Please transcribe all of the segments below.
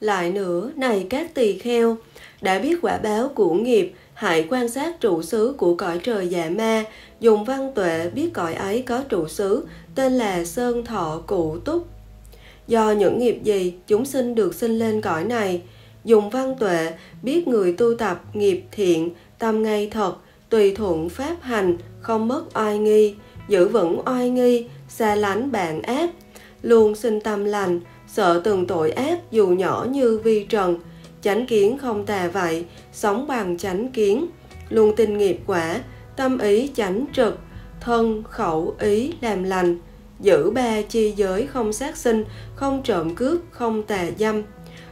Lại nữa, này các tỳ kheo, đã biết quả báo của nghiệp, hãy quan sát trụ xứ của cõi trời dạ ma, dùng văn tuệ biết cõi ấy có trụ xứ, tên là Sơn Thọ Cụ Túc. Do những nghiệp gì chúng sinh được sinh lên cõi này, dùng văn tuệ biết người tu tập nghiệp thiện, tâm ngay thật, tùy thuận pháp hành, không mất oai nghi, giữ vững oai nghi, xa lánh bạn ác, luôn sinh tâm lành, sợ từng tội ác dù nhỏ như vi trần, chánh kiến không tà vậy, sống bằng chánh kiến, luôn tin nghiệp quả, tâm ý chánh trực, thân, khẩu, ý làm lành, giữ ba chi giới không sát sinh, không trộm cướp, không tà dâm.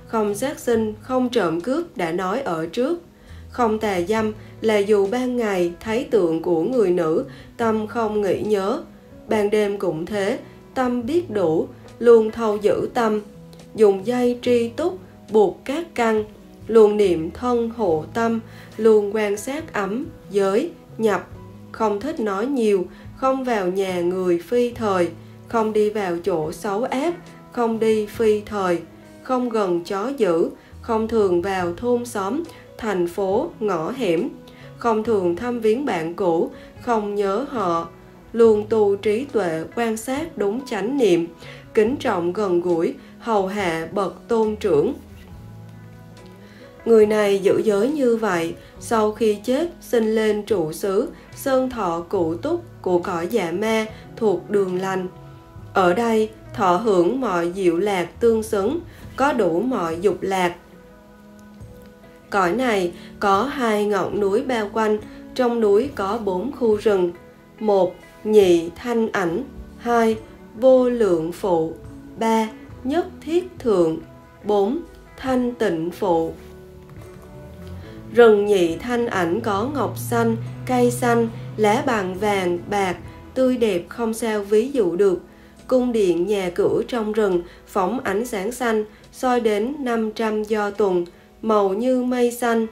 Không sát sinh, không trộm cướp đã nói ở trước. Không tà dâm là dù ban ngày thấy tượng của người nữ, tâm không nghĩ nhớ. Ban đêm cũng thế, tâm biết đủ, luôn thâu giữ tâm. Dùng dây tri túc, buộc các căn, luôn niệm thân hộ tâm, luôn quan sát ấm, giới, nhập, không thích nói nhiều, không vào nhà người phi thời, không đi vào chỗ xấu ác, không đi phi thời, không gần chó dữ, không thường vào thôn xóm, thành phố, ngõ hẻm, không thường thăm viếng bạn cũ, không nhớ họ, luôn tu trí tuệ quan sát đúng chánh niệm, kính trọng gần gũi, hầu hạ bậc tôn trưởng. Người này giữ giới như vậy, sau khi chết sinh lên trụ xứ, sơn thọ cụ túc của cõi dạ ma thuộc đường lành. Ở đây, thọ hưởng mọi diệu lạc tương xứng, có đủ mọi dục lạc. Cõi này có hai ngọn núi bao quanh, trong núi có bốn khu rừng. một Nhị thanh ảnh hai Vô lượng phụ ba Nhất thiết thượng bốn Thanh tịnh phụ Rừng nhị thanh ảnh có ngọc xanh, cây xanh, lá bằng vàng, bạc, tươi đẹp không sao ví dụ được. Cung điện nhà cửa trong rừng phóng ánh sáng xanh, soi đến 500 do tuần, màu như mây xanh.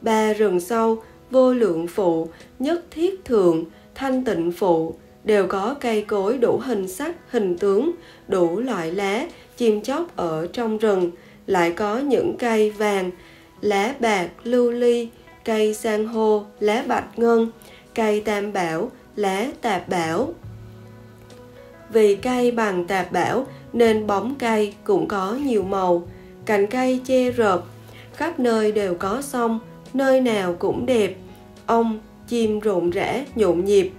Ba rừng sâu, vô lượng phụ, nhất thiết thượng, thanh tịnh phụ, đều có cây cối đủ hình sắc, hình tướng, đủ loại lá, chim chóc ở trong rừng, lại có những cây vàng, lá bạc, lưu ly, cây san hô, lá bạch ngân, cây tam bảo, lá tạp bảo. Vì cây bằng tạp bảo nên bóng cây cũng có nhiều màu, cành cây che rợp, khắp nơi đều có sông, nơi nào cũng đẹp, ông, chim rộn rã, nhộn nhịp.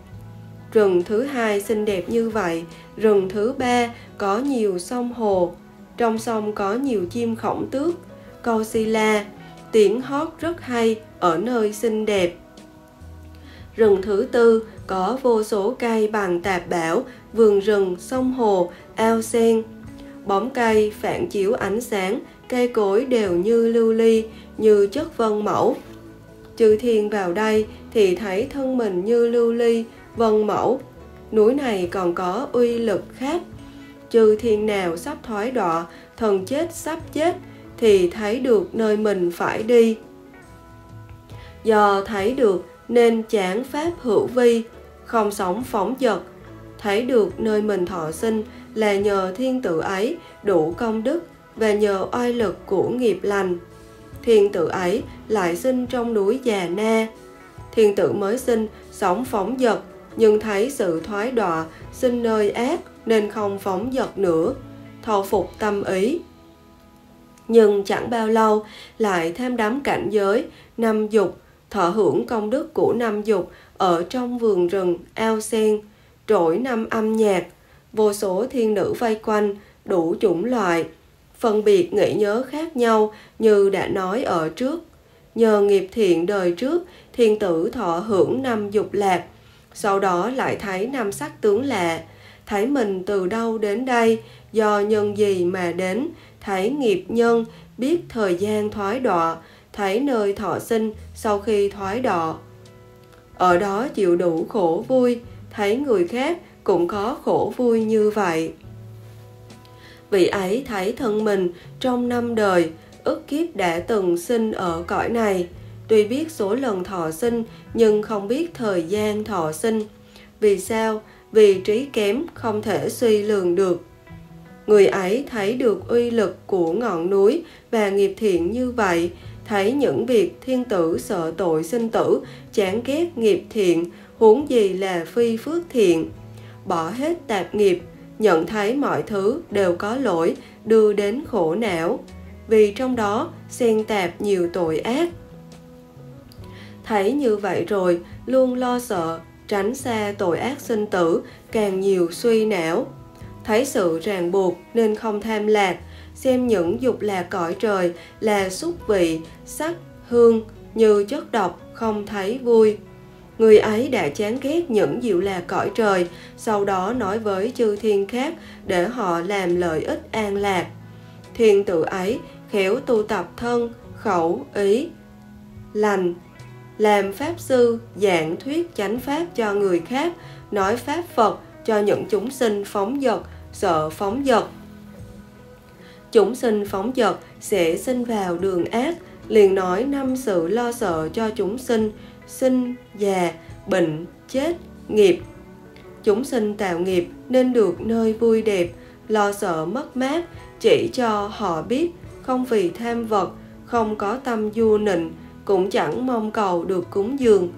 Rừng thứ hai xinh đẹp như vậy, rừng thứ ba có nhiều sông hồ, trong sông có nhiều chim khổng tước, câu si la, tiếng hót rất hay ở nơi xinh đẹp. Rừng thứ tư có vô số cây bằng tạp bảo, vườn rừng, sông hồ, ao sen. Bóng cây phản chiếu ánh sáng, cây cối đều như lưu ly, như chất vân mẫu. Chư thiên vào đây thì thấy thân mình như lưu ly, vân mẫu. Núi này còn có uy lực khác. Chư thiên nào sắp thoái đọa, thần chết sắp chết, thì thấy được nơi mình phải đi. Do thấy được nên chán pháp hữu vi, không sống phóng dật. Thấy được nơi mình thọ sinh là nhờ thiên tử ấy đủ công đức và nhờ oai lực của nghiệp lành. Thiên tử ấy lại sinh trong núi già na. Thiên tử mới sinh, sống phóng dật, nhưng thấy sự thoái đọa, sinh nơi ác nên không phóng dật nữa. Thọ phục tâm ý, nhưng chẳng bao lâu lại tham đắm cảnh giới năm dục thọ hưởng công đức của năm dục ở trong vườn rừng ao sen trỗi năm âm nhạc. Vô số thiên nữ vây quanh đủ chủng loại. Phân biệt nghĩ nhớ khác nhau như đã nói ở trước. Nhờ nghiệp thiện đời trước thiên tử thọ hưởng năm dục lạc sau đó lại thấy năm sắc tướng lạ thấy mình từ đâu đến đây do nhân gì mà đến thấy nghiệp nhân, biết thời gian thoái đọa, thấy nơi thọ sinh sau khi thoái đọa. Ở đó chịu đủ khổ vui, thấy người khác cũng có khổ vui như vậy. Vị ấy thấy thân mình trong năm đời, ức kiếp đã từng sinh ở cõi này, tuy biết số lần thọ sinh, nhưng không biết thời gian thọ sinh. Vì sao? Vì trí kém không thể suy lường được người ấy thấy được uy lực của ngọn núi và nghiệp thiện như vậy, thấy những việc thiên tử sợ tội sinh tử, chán ghét nghiệp thiện, huống gì là phi phước thiện bỏ hết tạp nghiệp, nhận thấy mọi thứ đều có lỗi, đưa đến khổ não vì trong đó xen tạp nhiều tội ác thấy như vậy rồi, luôn lo sợ, tránh xa tội ác sinh tử, càng nhiều suy não. Thấy sự ràng buộc nên không tham lạc, xem những dục là cõi trời là xúc vị, sắc, hương như chất độc, không thấy vui. Người ấy đã chán ghét những diệu là cõi trời, sau đó nói với chư thiên khác để họ làm lợi ích an lạc. Thiên tự ấy khéo tu tập thân, khẩu ý, lành làm pháp sư, giảng thuyết chánh pháp cho người khác, nói pháp phật cho những chúng sinh phóng dật, sợ phóng dật. Chúng sinh phóng dật sẽ sinh vào đường ác, liền nói năm sự lo sợ cho chúng sinh sinh, già, bệnh, chết, nghiệp. Chúng sinh tạo nghiệp nên được nơi vui đẹp, lo sợ mất mát, chỉ cho họ biết không vì tham vật, không có tâm du nịnh cũng chẳng mong cầu được cúng dường,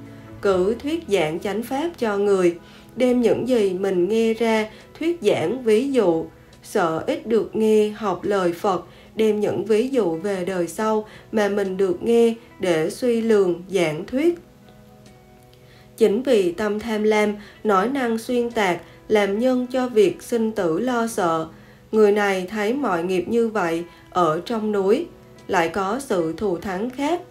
cử thuyết giảng chánh pháp cho người, đem những gì mình nghe ra, thuyết giảng ví dụ, sợ ít được nghe học lời phật, đem những ví dụ về đời sau mà mình được nghe để suy lường, giảng thuyết. Chính vì tâm tham lam, nói năng xuyên tạc, làm nhân cho việc sinh tử lo sợ, người này thấy mọi nghiệp như vậy, ở trong núi, lại có sự thù thắng khác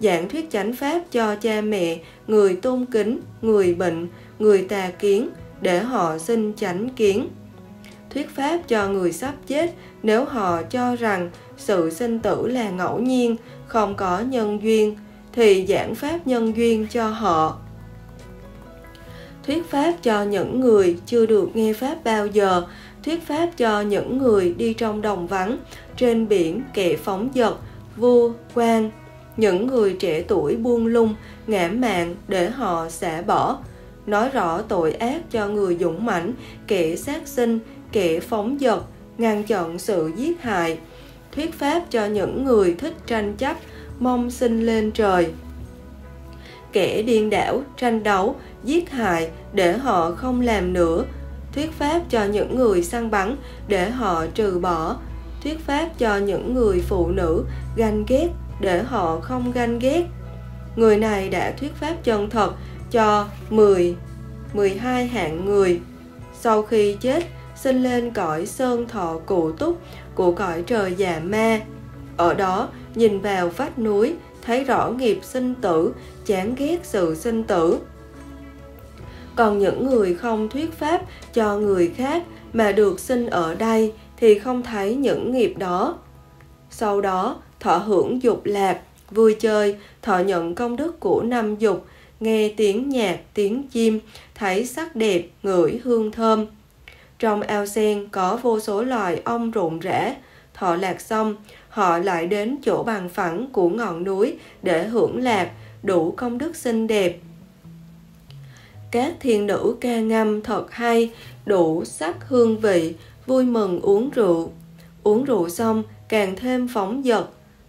giảng thuyết chánh pháp cho cha mẹ, người tôn kính, người bệnh, người tà kiến, để họ xin chánh kiến. Thuyết pháp cho người sắp chết, nếu họ cho rằng sự sinh tử là ngẫu nhiên, không có nhân duyên, thì giảng pháp nhân duyên cho họ. Thuyết pháp cho những người chưa được nghe pháp bao giờ, thuyết pháp cho những người đi trong đồng vắng, trên biển kẻ phóng dật vua quan những người trẻ tuổi buông lung, ngã mạng để họ xả bỏ. Nói rõ tội ác cho người dũng mãnh, kẻ sát sinh, kẻ phóng dật, ngăn chặn sự giết hại. Thuyết pháp cho những người thích tranh chấp, mong sinh lên trời. Kẻ điên đảo, tranh đấu, giết hại để họ không làm nữa. Thuyết pháp cho những người săn bắn để họ trừ bỏ. Thuyết pháp cho những người phụ nữ ganh ghét để họ không ganh ghét người này đã thuyết pháp chân thật cho 10, 12 hạng người. Sau khi chết, sinh lên cõi sơn thọ cụ túc của cõi trời già ma. Ở đó, nhìn vào vách núi, thấy rõ nghiệp sinh tử, chán ghét sự sinh tử. Còn những người không thuyết pháp cho người khác mà được sinh ở đây thì không thấy những nghiệp đó. Sau đó, thọ hưởng dục lạc, vui chơi, thọ nhận công đức của năm dục, nghe tiếng nhạc, tiếng chim, thấy sắc đẹp, ngửi hương thơm. Trong ao sen có vô số loài ong rộn rã, thọ lạc xong, họ lại đến chỗ bằng phẳng của ngọn núi để hưởng lạc, đủ công đức xinh đẹp. Các thiên nữ ca ngâm thật hay, đủ sắc hương vị, vui mừng uống rượu. Uống rượu xong, càng thêm phóng dật,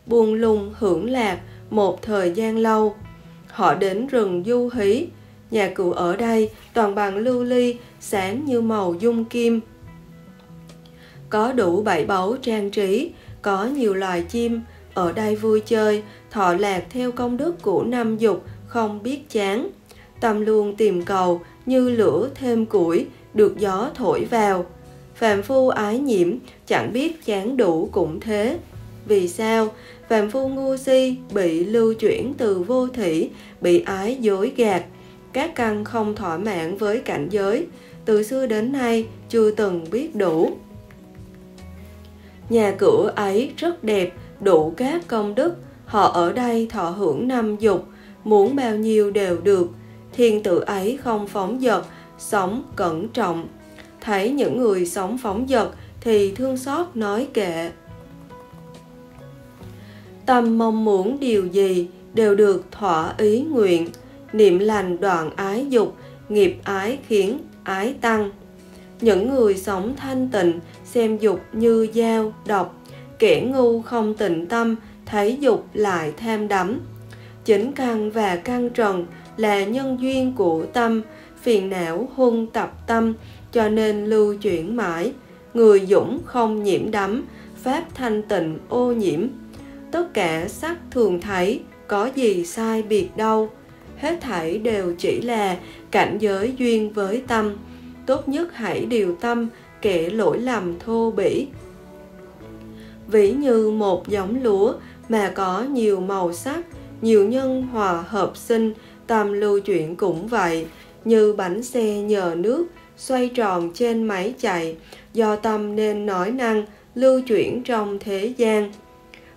buông lung hưởng lạc một thời gian lâu. Họ đến rừng du hí, nhà cụ ở đây toàn bằng lưu ly, sáng như màu dung kim. Có đủ bảy báu trang trí, có nhiều loài chim, ở đây vui chơi, thọ lạc theo công đức của năm dục, không biết chán. Tâm luôn tìm cầu, như lửa thêm củi, được gió thổi vào. Phạm phu ái nhiễm, chẳng biết chán đủ cũng thế. Vì sao? Phạm phu ngu si bị lưu chuyển từ vô thủy, bị ái dối gạt, các căn không thỏa mãn với cảnh giới, từ xưa đến nay chưa từng biết đủ. Nhà cửa ấy rất đẹp, đủ các công đức, họ ở đây thọ hưởng năm dục, muốn bao nhiêu đều được. Thiên tử ấy không phóng dật, sống cẩn trọng. Thấy những người sống phóng dật thì thương xót nói kệ tâm mong muốn điều gì đều được thỏa ý nguyện. Niệm lành đoạn ái dục, nghiệp ái khiến ái tăng. Những người sống thanh tịnh, xem dục như dao độc. Kẻ ngu không tịnh tâm, thấy dục lại tham đắm. Chính căn và căn trần là nhân duyên của tâm, phiền não huân tập tâm, cho nên lưu chuyển mãi. Người dũng không nhiễm đắm, pháp thanh tịnh ô nhiễm tất cả sắc thường thấy, có gì sai biệt đâu. Hết thảy đều chỉ là cảnh giới duyên với tâm. Tốt nhất hãy điều tâm kẻ lỗi lầm thô bỉ. Ví như một giống lúa mà có nhiều màu sắc, nhiều nhân hòa hợp sinh tâm lưu chuyển cũng vậy. Như bánh xe nhờ nước, xoay tròn trên máy chạy do tâm nên nói năng, lưu chuyển trong thế gian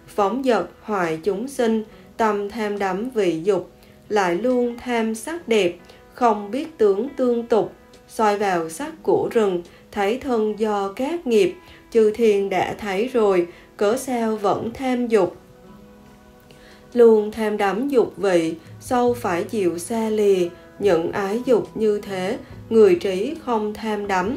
phóng dật hoại chúng sinh, tâm tham đắm vị dục, lại luôn tham sắc đẹp, không biết tướng tương tục. Soi vào sắc của rừng, thấy thân do các nghiệp, chư thiên đã thấy rồi, cớ sao vẫn tham dục? Luôn tham đắm dục vị, sâu phải chịu xa lìa, những ái dục như thế, người trí không tham đắm.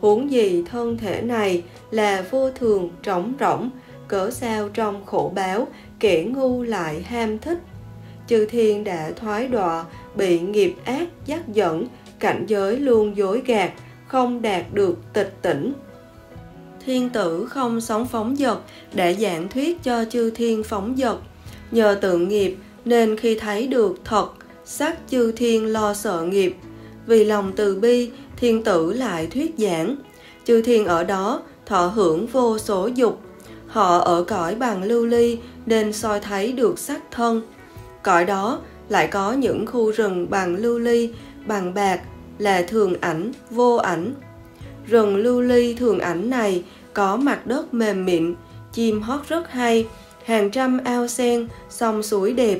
Huống gì thân thể này là vô thường trống rỗng cỡ sao trong khổ báo kẻ ngu lại ham thích. Chư thiên đã thoái đọa, bị nghiệp ác dắt dẫn, cảnh giới luôn dối gạt, không đạt được tịch tỉnh. Thiên tử không sống phóng dật để giảng thuyết cho chư thiên phóng dật. Nhờ tượng nghiệp nên khi thấy được thật, sắc chư thiên lo sợ nghiệp. Vì lòng từ bi, thiên tử lại thuyết giảng. Chư thiên ở đó, thọ hưởng vô số dục họ ở cõi bằng lưu ly nên soi thấy được sắc thân. Cõi đó lại có những khu rừng bằng lưu ly, bằng bạc, là thường ảnh, vô ảnh. Rừng lưu ly thường ảnh này có mặt đất mềm mịn, chim hót rất hay, hàng trăm ao sen, sông suối đẹp.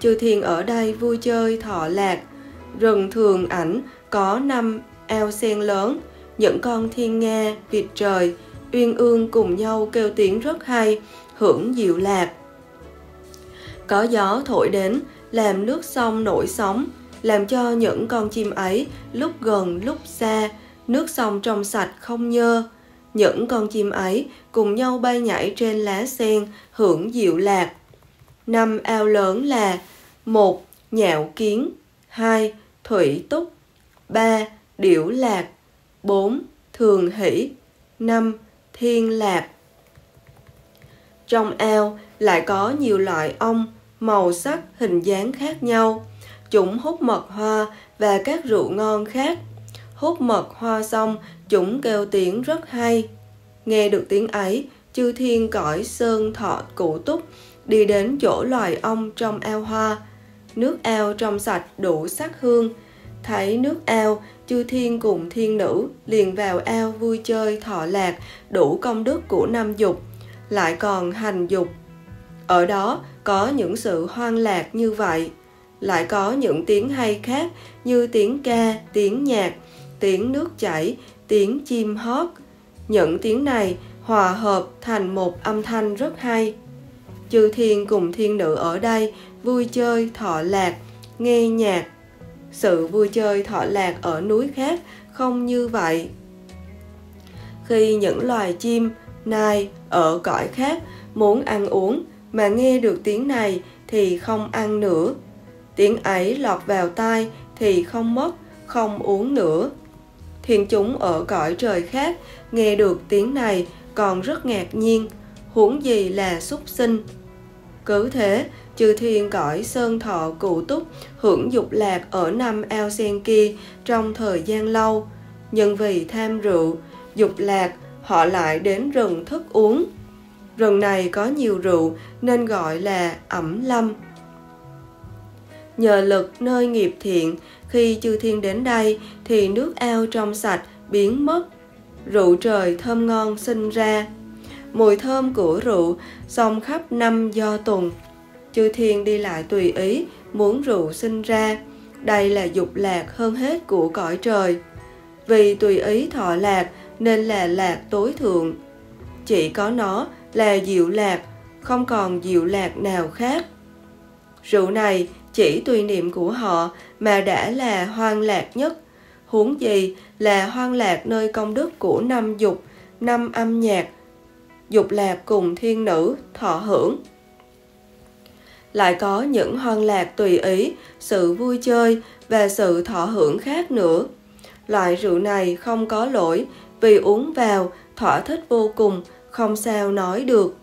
Chư thiên ở đây vui chơi, thọ lạc. Rừng thường ảnh có năm ao sen lớn, những con thiên nga vịt trời uyên ương cùng nhau kêu tiếng rất hay, hưởng dịu lạc. Có gió thổi đến, làm nước sông nổi sóng, làm cho những con chim ấy lúc gần lúc xa, nước sông trong sạch không nhơ. Những con chim ấy cùng nhau bay nhảy trên lá sen, hưởng dịu lạc. Năm ao lớn là một, nhạo kiến. Hai, thủy túc. Ba, điểu lạc. Bốn, thường hỷ. Năm thiên lạp. Trong ao lại có nhiều loại ong, màu sắc, hình dáng khác nhau. Chúng hút mật hoa và các rượu ngon khác. Hút mật hoa xong, chúng kêu tiếng rất hay. Nghe được tiếng ấy, chư thiên cõi sơn thọ cụ túc đi đến chỗ loài ong trong ao hoa. Nước ao trong sạch đủ sắc hương. Thấy nước ao chư thiên cùng thiên nữ liền vào ao vui chơi thọ lạc, đủ công đức của năm dục. Lại còn hành dục. Ở đó có những sự hoang lạc như vậy. Lại có những tiếng hay khác như tiếng ca, tiếng nhạc, tiếng nước chảy, tiếng chim hót. Những tiếng này hòa hợp thành một âm thanh rất hay. Chư thiên cùng thiên nữ ở đây vui chơi thọ lạc, nghe nhạc sự vui chơi thọ lạc ở núi khác không như vậy. Khi những loài chim, nai ở cõi khác muốn ăn uống mà nghe được tiếng này thì không ăn nữa. Tiếng ấy lọt vào tai thì không mất, không uống nữa. Thiên chúng ở cõi trời khác nghe được tiếng này còn rất ngạc nhiên. Huống gì là súc sinh? Cứ thế, chư thiên cõi sơn thọ cụ túc, hưởng dục lạc ở năm ao sen kia trong thời gian lâu. Nhưng vì tham rượu, dục lạc, họ lại đến rừng thức uống. Rừng này có nhiều rượu, nên gọi là ẩm lâm. Nhờ lực nơi nghiệp thiện, khi chư thiên đến đây, thì nước ao trong sạch biến mất. Rượu trời thơm ngon sinh ra mùi thơm của rượu xông khắp năm do tuần chư thiên đi lại tùy ý muốn rượu sinh ra. Đây là dục lạc hơn hết của cõi trời. Vì tùy ý thọ lạc nên là lạc tối thượng. Chỉ có nó là diệu lạc không còn diệu lạc nào khác. Rượu này chỉ tùy niệm của họ mà đã là hoang lạc nhất. Huống gì là hoang lạc nơi công đức của năm dục, năm âm nhạc, dục lạc cùng thiên nữ thọ hưởng. Lại có những hoang lạc tùy ý, sự vui chơi và sự thọ hưởng khác nữa. Loại rượu này không có lỗi vì uống vào thỏa thích vô cùng, không sao nói được.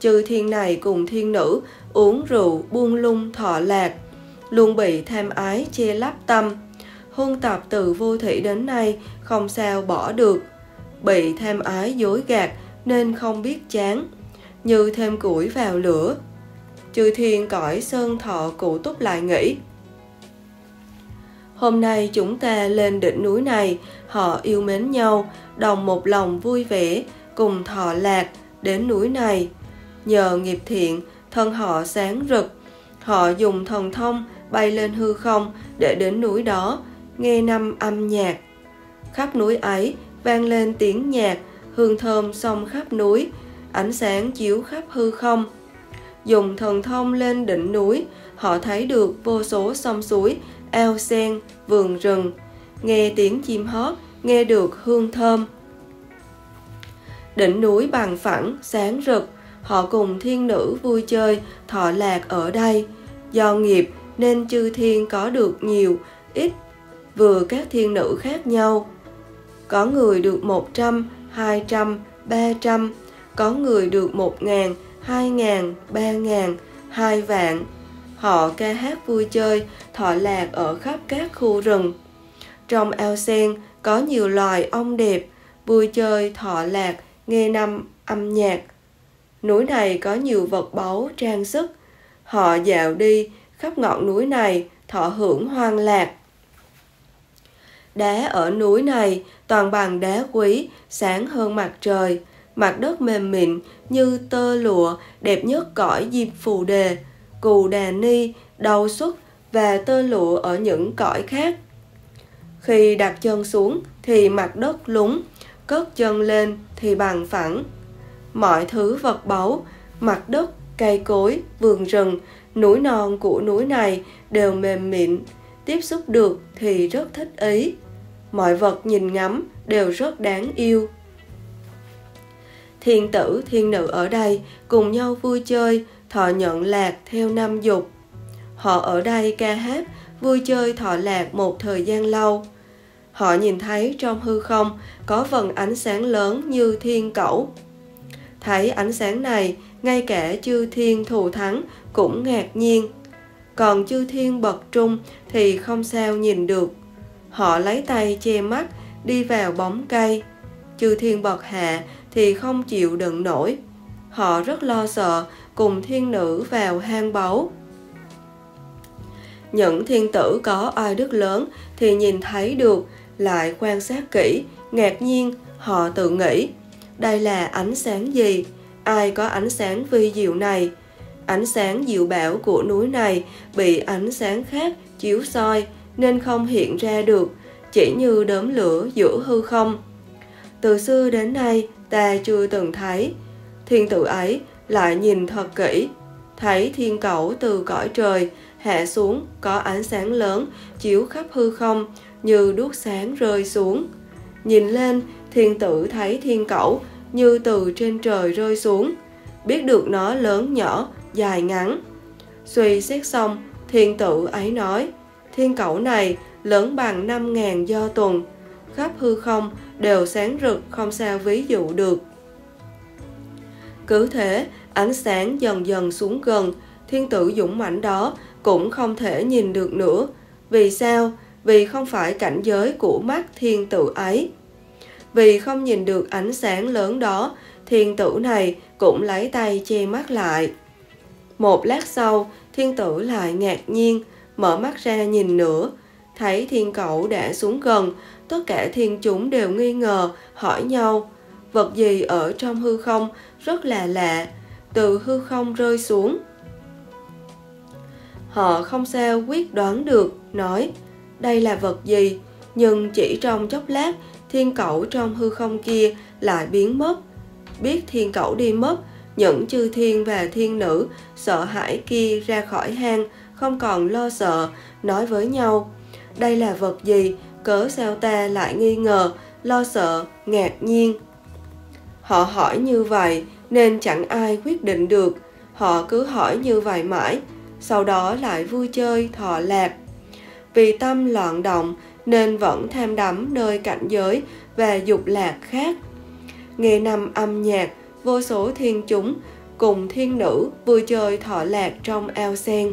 Chư thiên này cùng thiên nữ uống rượu buông lung thọ lạc, luôn bị tham ái che lấp tâm. Huân tập từ vô thị đến nay không sao bỏ được, bị tham ái dối gạt nên không biết chán, như thêm củi vào lửa. Chư thiên cõi sơn thọ cụ túc lại nghĩ, Hôm nay chúng ta lên đỉnh núi này, họ yêu mến nhau, đồng một lòng vui vẻ, cùng thọ lạc đến núi này. Nhờ nghiệp thiện, thân họ sáng rực. Họ dùng thần thông bay lên hư không để đến núi đó, nghe năm âm nhạc. Khắp núi ấy vang lên tiếng nhạc, hương thơm xông khắp núi, ánh sáng chiếu khắp hư không. Dùng thần thông lên đỉnh núi, họ thấy được vô số sông suối, ao sen, vườn rừng, nghe tiếng chim hót, nghe được hương thơm. Đỉnh núi bằng phẳng, sáng rực, họ cùng thiên nữ vui chơi, thọ lạc ở đây. Do nghiệp nên chư thiên có được nhiều, ít, vừa các thiên nữ khác nhau. Có người được một trăm, hai trăm, ba trăm, có người được một ngàn, hai ngàn, ba ngàn, hai vạn. Họ ca hát vui chơi, thọ lạc ở khắp các khu rừng. Trong ao sen có nhiều loài ong đẹp, vui chơi, thọ lạc, nghe năm âm nhạc. Núi này có nhiều vật báu, trang sức. Họ dạo đi khắp ngọn núi này, thọ hưởng hoang lạc. Đá ở núi này toàn bằng đá quý, sáng hơn mặt trời. Mặt đất mềm mịn như tơ lụa, đẹp nhất cõi diệp phù đề, cù đà ni, đầu xuất và tơ lụa ở những cõi khác. Khi đặt chân xuống thì mặt đất lúng, cất chân lên thì bằng phẳng. Mọi thứ vật báu, mặt đất, cây cối, vườn rừng, núi non của núi này đều mềm mịn, tiếp xúc được thì rất thích ý. Mọi vật nhìn ngắm đều rất đáng yêu. Thiên tử, thiên nữ ở đây cùng nhau vui chơi, thọ nhận lạc theo năm dục. Họ ở đây ca hát, vui chơi thọ lạc một thời gian lâu. Họ nhìn thấy trong hư không có vần ánh sáng lớn như thiên cẩu. Thấy ánh sáng này, ngay cả chư thiên thù thắng cũng ngạc nhiên. Còn chư thiên bậc trung thì không sao nhìn được. Họ lấy tay che mắt, đi vào bóng cây. Chư thiên bậc hạ thì không chịu đựng nổi. Họ rất lo sợ cùng thiên nữ vào hang báu. Những thiên tử có oai đức lớn thì nhìn thấy được, lại quan sát kỹ, ngạc nhiên, họ tự nghĩ, đây là ánh sáng gì? Ai có ánh sáng vi diệu này? Ánh sáng diệu bảo của núi này bị ánh sáng khác chiếu soi nên không hiện ra được, chỉ như đốm lửa giữa hư không. Từ xưa đến nay ta chưa từng thấy. Thiên tử ấy lại nhìn thật kỹ, thấy thiên cẩu từ cõi trời hạ xuống có ánh sáng lớn chiếu khắp hư không như đuốc sáng rơi xuống. Nhìn lên, thiên tử thấy thiên cẩu như từ trên trời rơi xuống, biết được nó lớn nhỏ, dài ngắn. Suy xét xong, thiên tử ấy nói, thiên cẩu này lớn bằng năm ngàn do tuần, khắp hư không đều sáng rực không sao ví dụ được. Cứ thế, ánh sáng dần dần xuống gần, thiên tử dũng mãnh đó cũng không thể nhìn được nữa. Vì sao? Vì không phải cảnh giới của mắt thiên tử ấy. Vì không nhìn được ánh sáng lớn đó, thiên tử này cũng lấy tay che mắt lại. Một lát sau, thiên tử lại ngạc nhiên, mở mắt ra nhìn nữa. Thấy thiên cẩu đã xuống gần, tất cả thiên chúng đều nghi ngờ, hỏi nhau. Vật gì ở trong hư không rất là lạ, từ hư không rơi xuống. Họ không sao quyết đoán được, nói đây là vật gì, nhưng chỉ trong chốc lát thiên cẩu trong hư không kia lại biến mất. Biết thiên cẩu đi mất, những chư thiên và thiên nữ sợ hãi kia ra khỏi hang, không còn lo sợ, nói với nhau. Đây là vật gì cớ sao ta lại nghi ngờ, lo sợ, ngạc nhiên. Họ hỏi như vậy nên chẳng ai quyết định được, họ cứ hỏi như vậy mãi, sau đó lại vui chơi thọ lạc. Vì tâm loạn động nên vẫn tham đắm nơi cảnh giới và dục lạc khác. Nghe năm âm nhạc, vô số thiên chúng cùng thiên nữ vui chơi thọ lạc trong ao sen.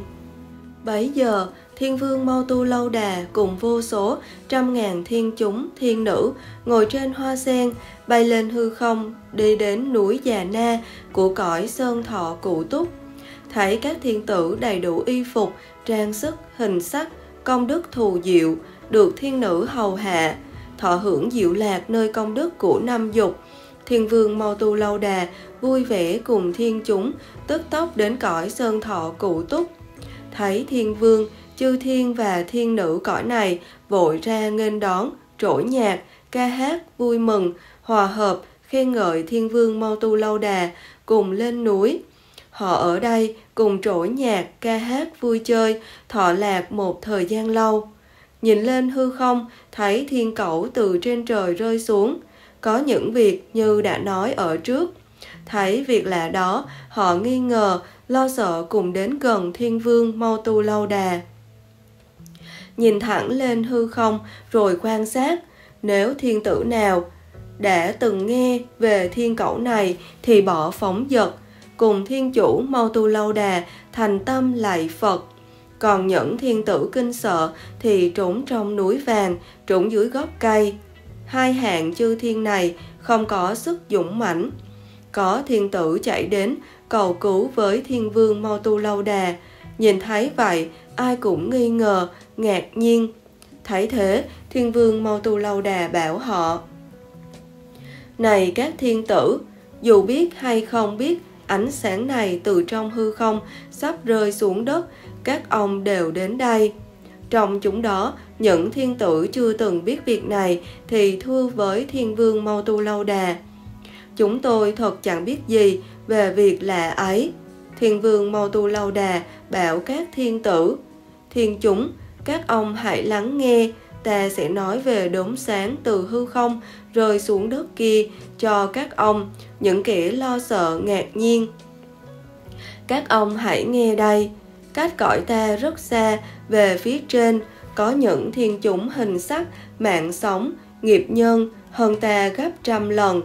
Bấy giờ, Thiên vương Mau Tu Lâu Đà cùng vô số trăm ngàn thiên chúng, thiên nữ ngồi trên hoa sen, bay lên hư không, đi đến núi Già Na của cõi Sơn Thọ Cụ Túc. Thấy các thiên tử đầy đủ y phục, trang sức, hình sắc, công đức thù diệu, được thiên nữ hầu hạ, thọ hưởng diệu lạc nơi công đức của năm dục. Thiên vương Mau Tu Lâu Đà vui vẻ cùng thiên chúng, tức tốc đến cõi Sơn Thọ Cụ Túc. Thấy thiên vương, chư thiên và thiên nữ cõi này vội ra nghênh đón, trỗi nhạc, ca hát, vui mừng, hòa hợp, khen ngợi thiên vương Mau Tu Lâu Đà, cùng lên núi. Họ ở đây cùng trỗi nhạc, ca hát, vui chơi, thọ lạc một thời gian lâu. Nhìn lên hư không, thấy thiên cẩu từ trên trời rơi xuống. Có những việc như đã nói ở trước. Thấy việc lạ đó, họ nghi ngờ, lo sợ cùng đến gần thiên vương Mau Tu Lâu Đà. Nhìn thẳng lên hư không, rồi quan sát, nếu thiên tử nào đã từng nghe về thiên cẩu này thì bỏ phóng dật, cùng thiên chủ mau tu lâu đà thành tâm lạy phật. Còn những thiên tử kinh sợ thì trốn trong núi vàng, trốn dưới gốc cây. Hai hạng chư thiên này không có sức dũng mãnh. Có thiên tử chạy đến cầu cứu với thiên vương mau tu lâu đà nhìn thấy vậy ai cũng nghi ngờ ngạc nhiên. Thấy thế, thiên vương mau tu lâu đà bảo họ. Này các thiên tử, dù biết hay không biết ánh sáng này từ trong hư không sắp rơi xuống đất, các ông đều đến đây. Trong chúng đó, những thiên tử chưa từng biết việc này thì thưa với thiên vương mau tu lâu đà. Chúng tôi thật chẳng biết gì về việc lạ ấy. Thiên vương Mâu tu lâu đà bảo các thiên tử. Thiên chúng, các ông hãy lắng nghe, ta sẽ nói về đốm sáng từ hư không rơi xuống đất kia cho các ông, những kẻ lo sợ ngạc nhiên. Các ông hãy nghe đây, cách cõi ta rất xa, về phía trên, có những thiên chúng hình sắc, mạng sống, nghiệp nhân hơn ta gấp trăm lần.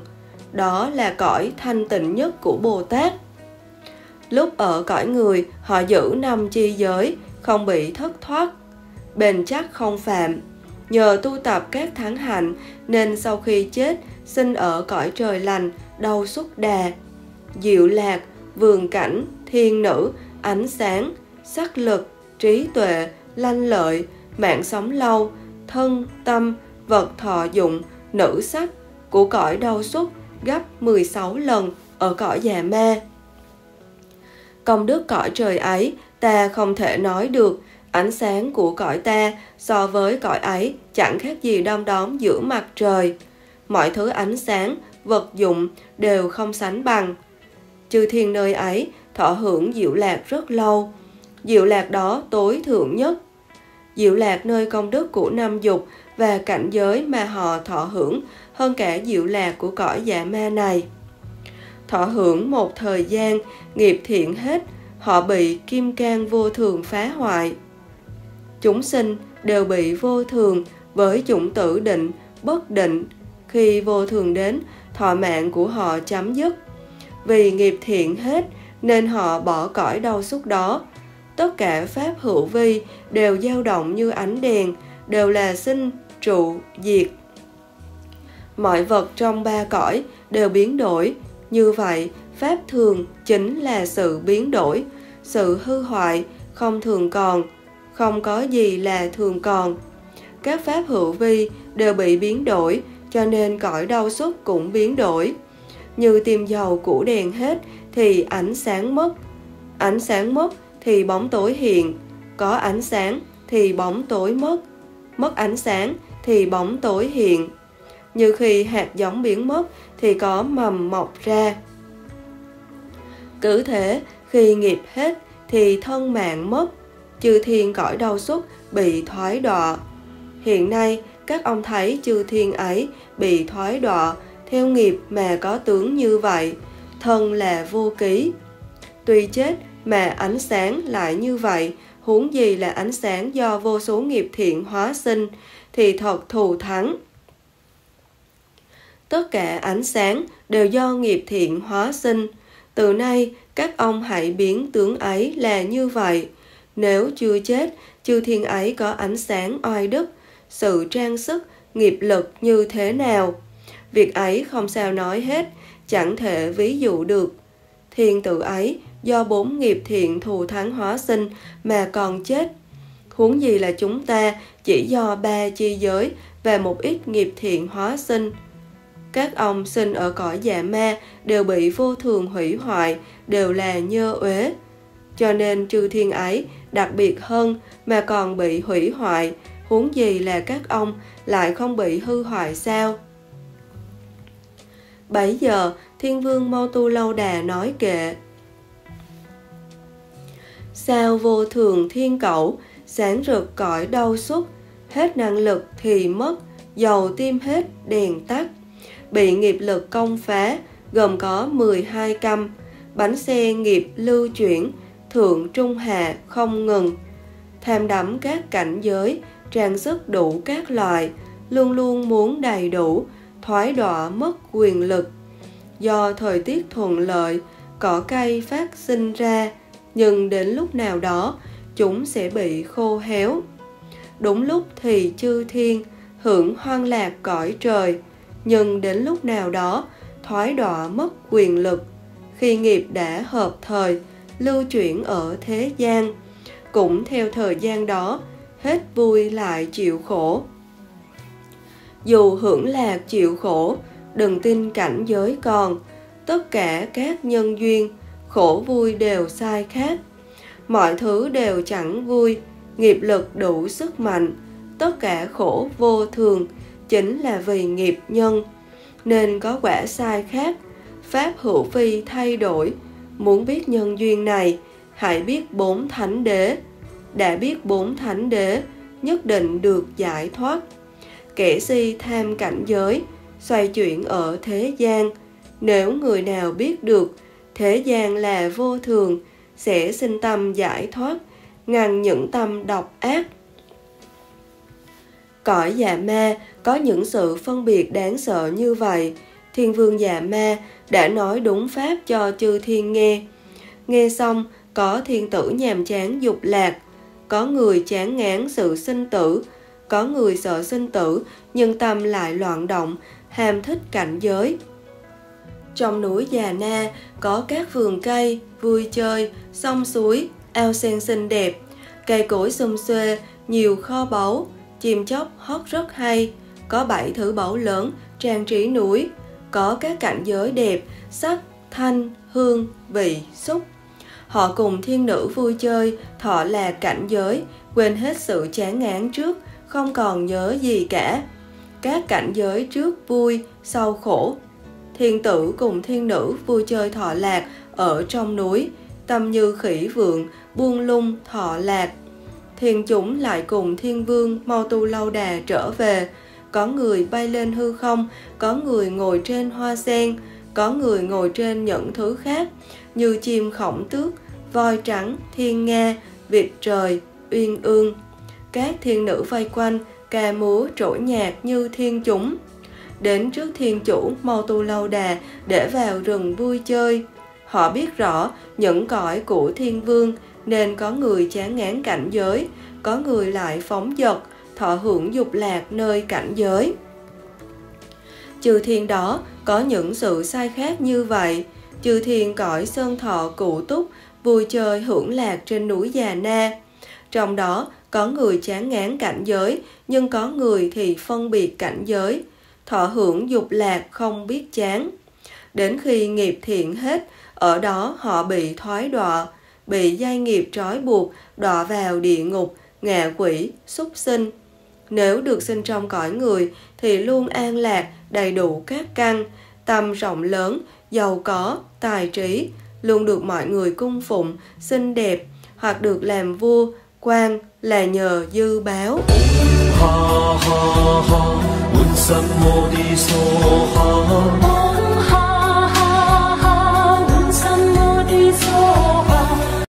Đó là cõi thanh tịnh nhất của Bồ Tát. Lúc ở cõi người, họ giữ năm chi giới, không bị thất thoát bền chắc không phạm. Nhờ tu tập các thắng hạnh nên sau khi chết sinh ở cõi trời lành, đầu xúc đà, diệu lạc, vườn cảnh, thiên nữ, ánh sáng, sắc lực, trí tuệ, lanh lợi, mạng sống lâu, thân, tâm, vật thọ dụng, nữ sắc của cõi đau xúc gấp 16 lần ở cõi già ma. Công đức cõi trời ấy ta không thể nói được Ánh sáng của cõi ta so với cõi ấy chẳng khác gì đom đóm giữa mặt trời. Mọi thứ ánh sáng, vật dụng đều không sánh bằng. Chư thiên nơi ấy thọ hưởng diệu lạc rất lâu. Diệu lạc đó tối thượng nhất. Diệu lạc nơi công đức của năm dục và cảnh giới mà họ thọ hưởng hơn cả diệu lạc của cõi dạ ma này. Thọ hưởng một thời gian, nghiệp thiện hết, họ bị kim can vô thường phá hoại chúng sinh đều bị vô thường với chủng tử định, bất định. Khi vô thường đến, thọ mạng của họ chấm dứt. Vì nghiệp thiện hết nên họ bỏ cõi đau xúc đó. Tất cả pháp hữu vi đều dao động như ánh đèn, đều là sinh, trụ, diệt. Mọi vật trong ba cõi đều biến đổi. Như vậy, pháp thường chính là sự biến đổi, sự hư hoại không thường còn không có gì là thường còn. Các pháp hữu vi đều bị biến đổi, cho nên cõi đau xuất cũng biến đổi. Như tìm dầu của đèn hết thì ánh sáng mất. Ánh sáng mất thì bóng tối hiện. Có ánh sáng thì bóng tối mất. Mất ánh sáng thì bóng tối hiện. Như khi hạt giống biến mất thì có mầm mọc ra. Cứ thế, khi nghiệp hết thì thân mạng mất chư thiên cõi đau xuất bị thoái đọa. Hiện nay, các ông thấy chư thiên ấy bị thoái đọa theo nghiệp mà có tướng như vậy thân là vô ký tuy chết mà ánh sáng lại như vậy, huống gì là ánh sáng do vô số nghiệp thiện hóa sinh, thì thật thù thắng. Tất cả ánh sáng đều do nghiệp thiện hóa sinh. Từ nay, các ông hãy biến tướng ấy là như vậy. Nếu chưa chết, chư thiên ấy có ánh sáng oai đức, sự trang sức, nghiệp lực như thế nào? Việc ấy không sao nói hết, chẳng thể ví dụ được. Thiên tử ấy do bốn nghiệp thiện thù thắng hóa sinh mà còn chết. Huống gì là chúng ta, chỉ do ba chi giới và một ít nghiệp thiện hóa sinh. Các ông sinh ở cõi dạ ma đều bị vô thường hủy hoại, đều là nhơ uế. Cho nên chư thiên ấy đặc biệt hơn mà còn bị hủy hoại. Huống gì là các ông lại không bị hư hoại sao? Bấy giờ, thiên vương mâu tu lâu đà nói kệ sao vô thường thiên cẩu, sáng rực cõi đau xúc. Hết năng lực thì mất, dầu tim hết đèn tắt. Bị nghiệp lực công phá, gồm có 12 căm. Bánh xe nghiệp lưu chuyển, thượng trung hạ không ngừng. Tham đắm các cảnh giới, trang sức đủ các loại, luôn luôn muốn đầy đủ, thoái đọa mất quyền lực. Do thời tiết thuận lợi, cỏ cây phát sinh ra nhưng đến lúc nào đó, chúng sẽ bị khô héo. Đúng lúc thì chư thiên hưởng hoang lạc cõi trời. Nhưng đến lúc nào đó, thoái đọa mất quyền lực. Khi nghiệp đã hợp thời, lưu chuyển ở thế gian. Cũng theo thời gian đó, hết vui lại chịu khổ. Dù hưởng lạc chịu khổ, đừng tin cảnh giới còn. Tất cả các nhân duyên khổ vui đều sai khác. Mọi thứ đều chẳng vui, nghiệp lực đủ sức mạnh. Tất cả khổ vô thường chính là vì nghiệp nhân. Nên có quả sai khác, pháp hữu phi thay đổi. Muốn biết nhân duyên này, hãy biết bốn thánh đế. Đã biết bốn thánh đế, nhất định được giải thoát. Kẻ si tham cảnh giới, xoay chuyển ở thế gian. Nếu người nào biết được thế gian là vô thường, sẽ sinh tâm giải thoát ngăn những tâm độc ác. Cõi dạ ma có những sự phân biệt đáng sợ như vậy. Thiên vương dạ ma đã nói đúng pháp cho chư thiên nghe. Nghe xong, có thiên tử nhàm chán dục lạc. Có người chán ngán sự sinh tử, có người sợ sinh tử, nhưng tâm lại loạn động, ham thích cảnh giới trong núi già na có các vườn cây, vui chơi, sông suối, ao sen xinh đẹp, cây cối xum xuê, nhiều kho báu, chim chóc hót rất hay, có bảy thứ báu lớn trang trí núi, có các cảnh giới đẹp, sắc, thanh, hương, vị, xúc. Họ cùng thiên nữ vui chơi, thọ là cảnh giới, quên hết sự chán ngán trước, không còn nhớ gì cả. Các cảnh giới trước vui, sau khổ thiên tử cùng thiên nữ vui chơi thọ lạc ở trong núi, tâm như khỉ vượng, buông lung thọ lạc. Thiên chúng lại cùng thiên vương mau tu lâu đà trở về. Có người bay lên hư không, có người ngồi trên hoa sen, có người ngồi trên những thứ khác, như chim khổng tước, voi trắng, thiên nga, vịt trời, uyên ương. Các thiên nữ vây quanh, ca múa trỗi nhạc như thiên chúng đến trước thiên chủ mâu tu lâu đà để vào rừng vui chơi. Họ biết rõ những cõi của thiên vương nên có người chán ngán cảnh giới, có người lại phóng dật, thọ hưởng dục lạc nơi cảnh giới. Chư thiên đó có những sự sai khác như vậy. Chư thiên cõi sơn thọ cụ túc vui chơi hưởng lạc trên núi già na. Trong đó có người chán ngán cảnh giới, nhưng có người thì phân biệt cảnh giới thọ hưởng dục lạc không biết chán đến khi nghiệp thiện hết, ở đó họ bị thoái đọa, bị giai nghiệp trói buộc, đọa vào địa ngục, ngạ quỷ, súc sinh nếu được sinh trong cõi người, thì luôn an lạc, đầy đủ các căn, tâm rộng lớn, giàu có, tài trí, luôn được mọi người cung phụng, xinh đẹp, hoặc được làm vua, quan là nhờ dư báo. 什么的所好。